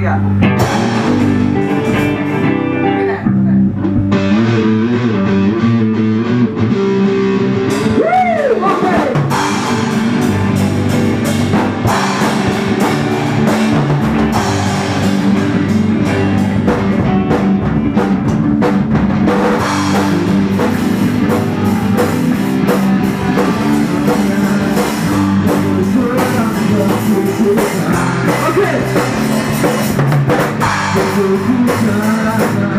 Yeah. 又不敢。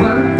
What?